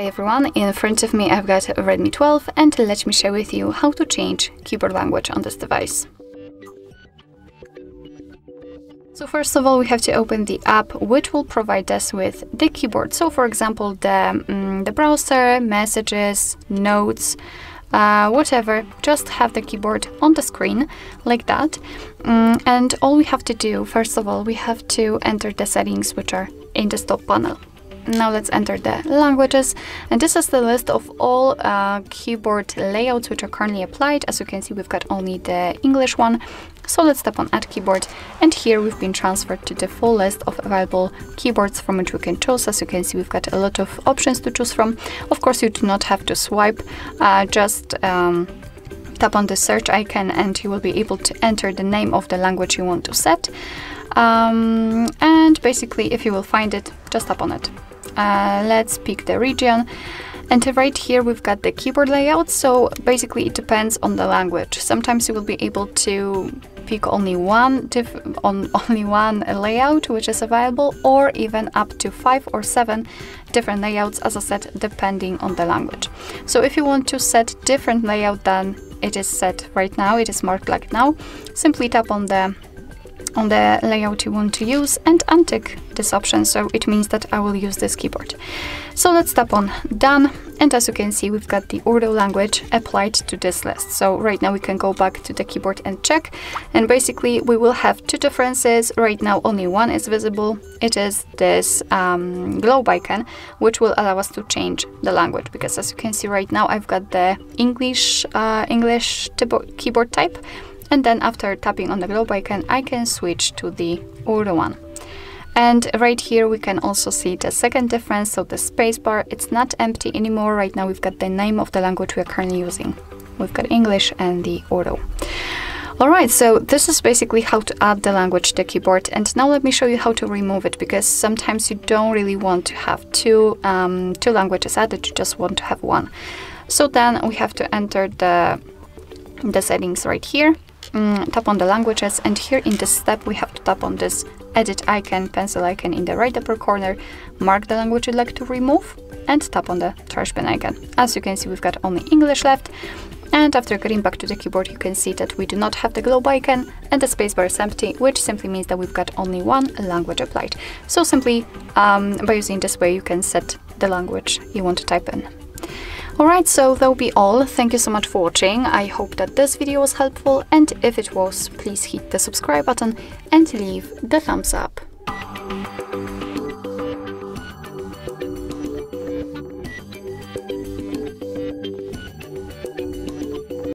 Hi everyone, in front of me I've got Redmi 12 and let me share with you how to change keyboard language on this device. So first of all we have to open the app which will provide us with the keyboard. So for example the, um, the browser, messages, notes, uh, whatever, just have the keyboard on the screen like that. Um, and all we have to do, first of all, we have to enter the settings which are in the stop panel. Now let's enter the languages and this is the list of all uh, keyboard layouts which are currently applied. As you can see we've got only the English one so let's tap on add keyboard and here we've been transferred to the full list of available keyboards from which we can choose. As you can see we've got a lot of options to choose from. Of course you do not have to swipe, uh, just um, tap on the search icon and you will be able to enter the name of the language you want to set. Um, and basically if you will find it, just tap on it. Uh, let's pick the region. And right here we've got the keyboard layout, so basically it depends on the language. Sometimes you will be able to pick only one on only one layout which is available or even up to five or seven different layouts as I said depending on the language. So if you want to set different layout than it is set right now, it is marked like now, simply tap on the on the layout you want to use and untick this option so it means that I will use this keyboard. So let's tap on done and as you can see we've got the Urdu language applied to this list. So right now we can go back to the keyboard and check and basically we will have two differences. Right now only one is visible. It is this um, globe icon which will allow us to change the language because as you can see right now I've got the English, uh, English keyboard type and then after tapping on the globe icon I can switch to the Urdu one. And right here we can also see the second difference, so the spacebar, it's not empty anymore. Right now we've got the name of the language we are currently using. We've got English and the Urdu. Alright, so this is basically how to add the language to the keyboard and now let me show you how to remove it because sometimes you don't really want to have two, um, two languages added, you just want to have one. So then we have to enter the, the settings right here mm, tap on the languages and here in this step we have to tap on this edit icon, pencil icon in the right upper corner, mark the language you'd like to remove and tap on the trash bin icon. As you can see we've got only English left and after getting back to the keyboard you can see that we do not have the globe icon and the spacebar is empty which simply means that we've got only one language applied. So simply um, by using this way you can set the language you want to type in. Alright, so that will be all. Thank you so much for watching. I hope that this video was helpful and if it was, please hit the subscribe button and leave the thumbs up.